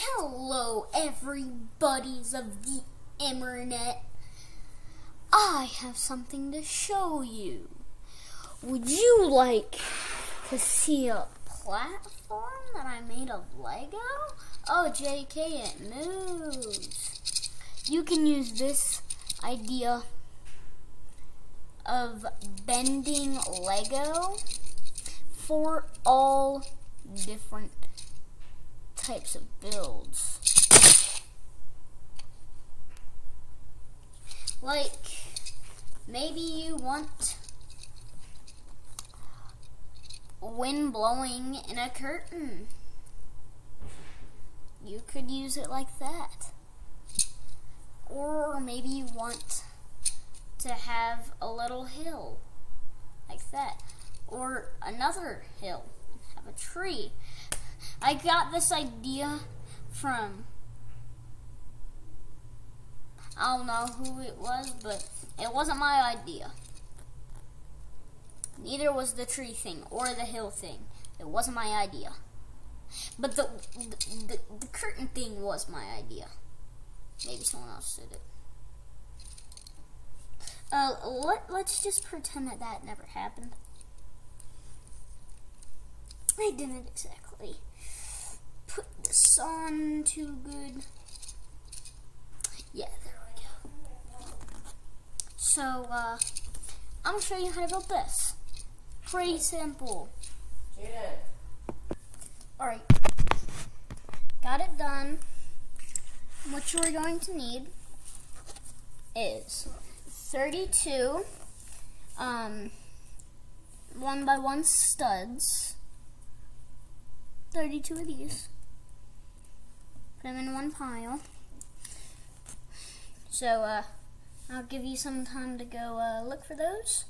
Hello, everybody's of the internet. I have something to show you. Would you like to see a platform that I made of Lego? Oh, JK, it moves. You can use this idea of bending Lego for all different types of builds. Like, maybe you want wind blowing in a curtain. You could use it like that. Or maybe you want to have a little hill like that. Or another hill, have a tree. I got this idea from I don't know who it was, but it wasn't my idea. Neither was the tree thing or the hill thing. It wasn't my idea. But the the, the, the curtain thing was my idea. Maybe someone else did it. Uh, let, let's just pretend that that never happened. I didn't exactly put this on too good. Yeah, there we go. So, uh, I'm gonna show you how to build this. Pretty simple. Yeah. Alright. Got it done. What you're going to need is 32 um, one by one studs. 32 of these. Put them in one pile. So, uh, I'll give you some time to go uh, look for those.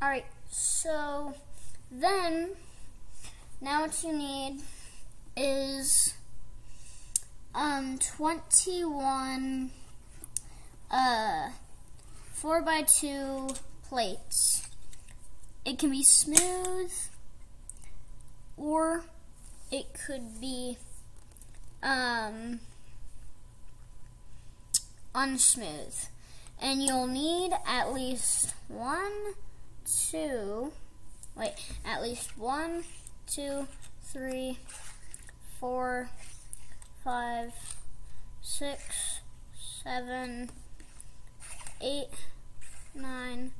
Alright, so then now what you need is um 21 uh 4 by 2 plates. It can be smooth or it could be um unsmooth. And you'll need at least one, two, wait, at least one, two, three, four, five, six, seven, eight, nine,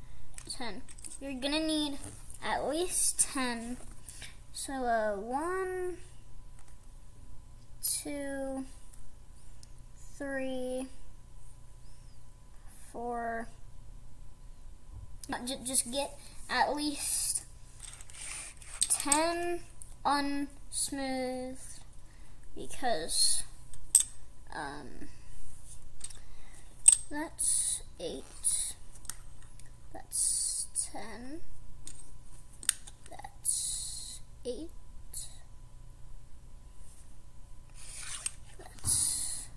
ten. You're gonna need at least ten. So uh, one, two, three, four. Just get at least 10 unsmooth because um, that's 8 that's 10 that's 8 that's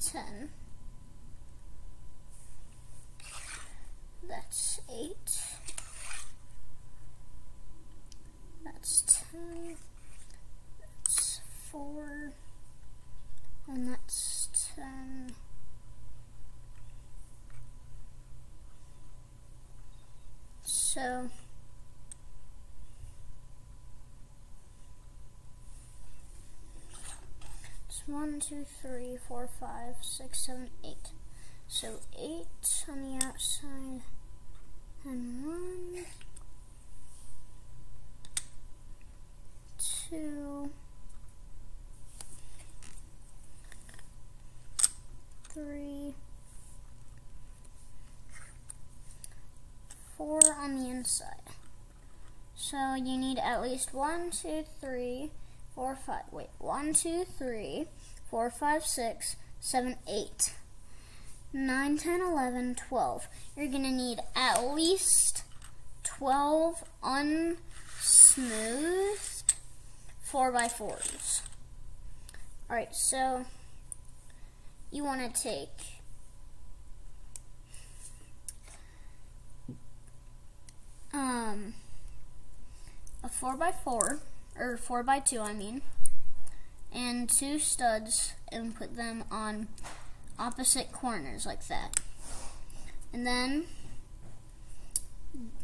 10 that's 8 that's 10 that's 4 and that's 10 so 1 2 3 4 5 6 7 8 so 8 on the outside and one, two, three, four on the inside. So you need at least one, two, three, four, five. Wait, one, two, three, four, five, six, seven, eight, nine, ten, eleven, twelve. You're gonna need at least twelve unsmooth four by fours. All right, so you want to take. Um, a 4 by 4 or 4x2, I mean, and two studs and put them on opposite corners like that. And then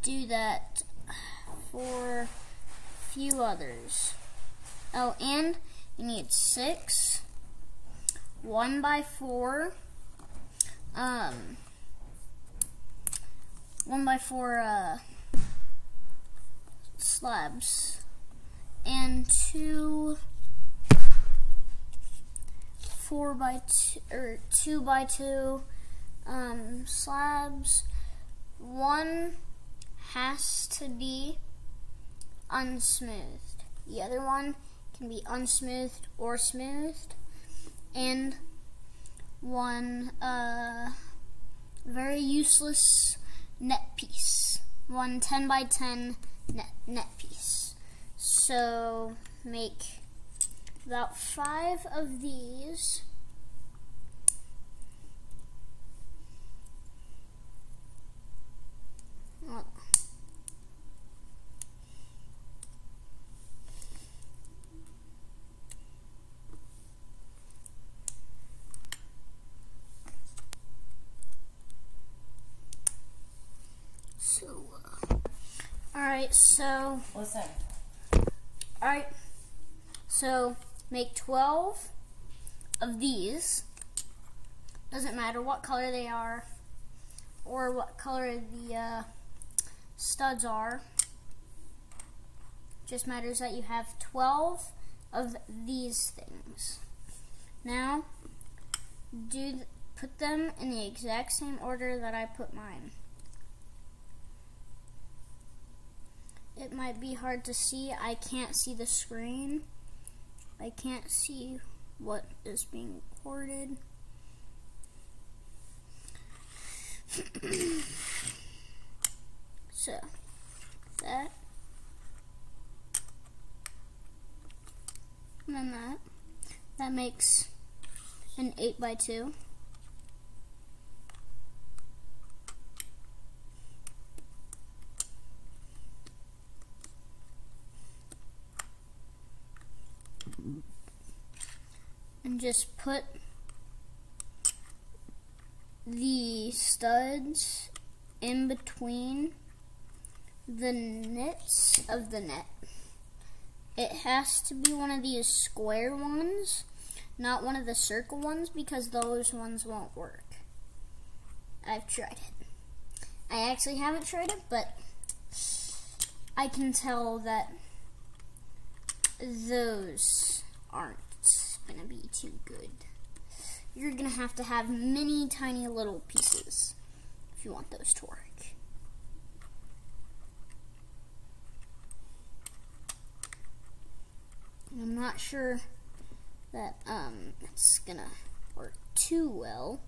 do that for a few others. Oh, and you need six, one by four, um, one by four, uh, slabs and two four by two or two by two um, slabs. One has to be unsmoothed. The other one can be unsmoothed or smoothed. And one uh, very useless net piece. One 10 by 10 net, net piece. So make about five of these. So, uh, all right, so. What's that? Alright, so make 12 of these. Doesn't matter what color they are or what color the uh, studs are. Just matters that you have 12 of these things. Now, do put them in the exact same order that I put mine. It might be hard to see. I can't see the screen. I can't see what is being recorded. so, that. And then that. That makes an 8 by 2 just put the studs in between the knits of the net. It has to be one of these square ones, not one of the circle ones, because those ones won't work. I've tried it. I actually haven't tried it, but I can tell that those aren't gonna be too good. You're gonna have to have many tiny little pieces if you want those to work. I'm not sure that um, it's gonna work too well.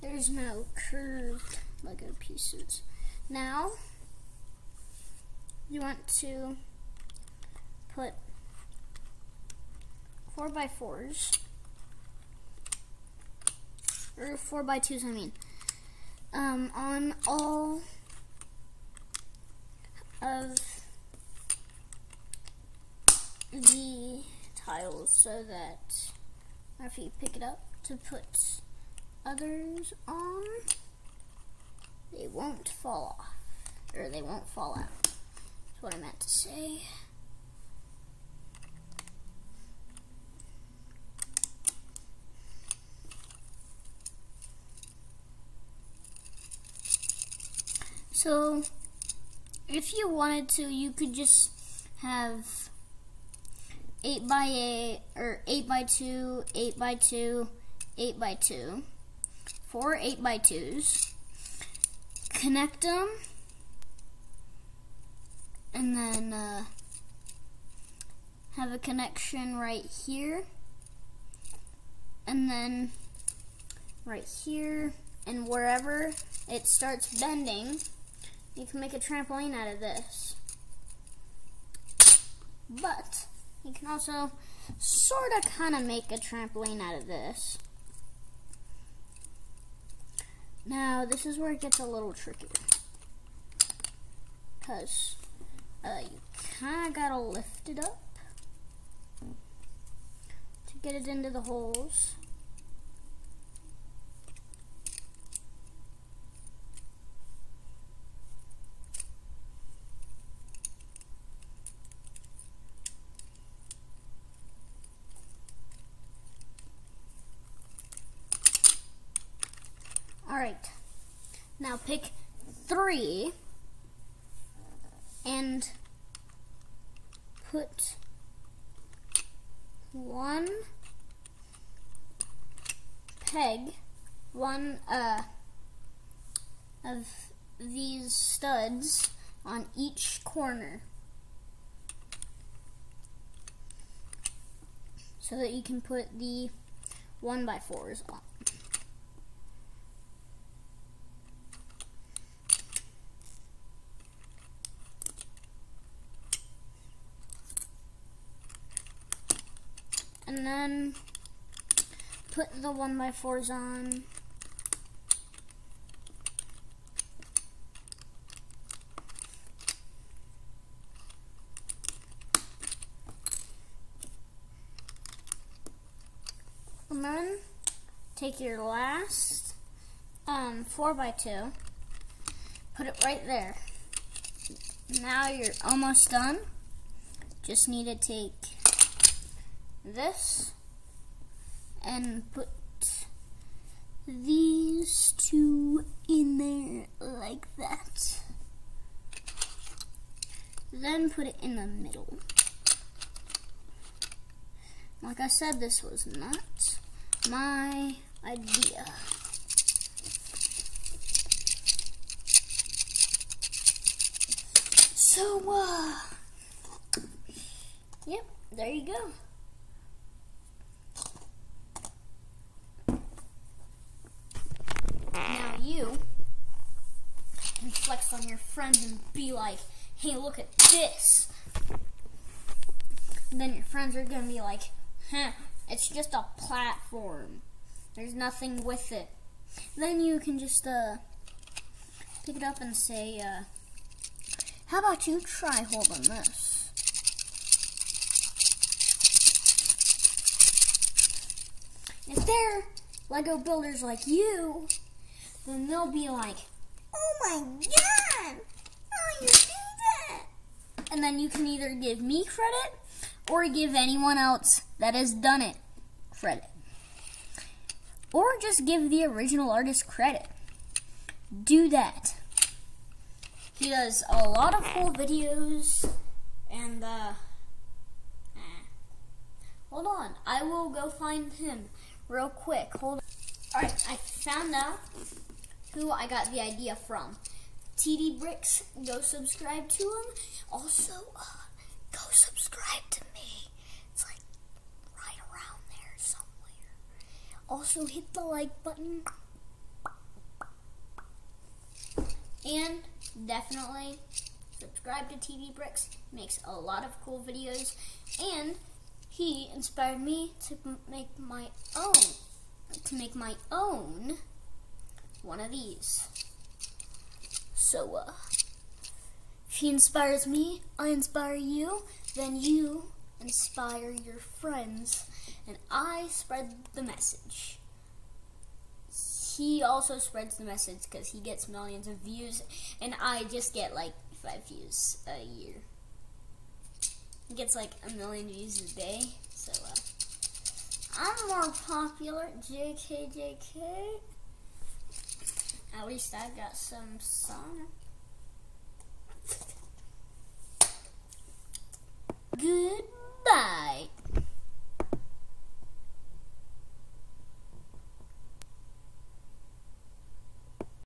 There's no curved Lego pieces. Now, you want to put 4 by 4s or 4 by 2s I mean, um, on all of the tiles so that after you pick it up to put others on, they won't fall off. Or they won't fall out. That's what I meant to say. So, if you wanted to, you could just have 8 by 8 or 8 by 2, 8 by 2, 8 by 2 four 8 by 2s connect them, and then uh, have a connection right here, and then right here, and wherever it starts bending, you can make a trampoline out of this. But you can also sort of kind of make a trampoline out of this. Now, this is where it gets a little trickier. Because uh, you kind of got to lift it up to get it into the holes. Alright, now pick three and put one peg, one uh, of these studs on each corner so that you can put the one by fours on. And then put the one by fours on. And then take your last um, 4 by 2 put it right there. Now you're almost done. Just need to take this and put these two in there like that. Then put it in the middle. Like I said, this was not my idea. So, uh, yep, there you go. You can flex on your friends and be like, hey, look at this. And then your friends are going to be like, huh, it's just a platform. There's nothing with it. Then you can just uh, pick it up and say, uh, how about you try holding this? If they're Lego builders like you, then they'll be like, oh my god, how you do that? And then you can either give me credit or give anyone else that has done it credit. Or just give the original artist credit. Do that. He does a lot of cool videos and uh. Hold on, I will go find him real quick. Hold on. Alright, I found out who I got the idea from. TD Bricks, go subscribe to him. Also, uh, go subscribe to me. It's like right around there somewhere. Also, hit the like button. And definitely subscribe to TD Bricks. Makes a lot of cool videos. And he inspired me to make my own. To make my own one of these. So, uh, if he inspires me, I inspire you, then you inspire your friends, and I spread the message. He also spreads the message because he gets millions of views, and I just get like five views a year. He gets like a million views a day, so uh, I'm more popular. JK, JK. At least I've got some song. Goodbye.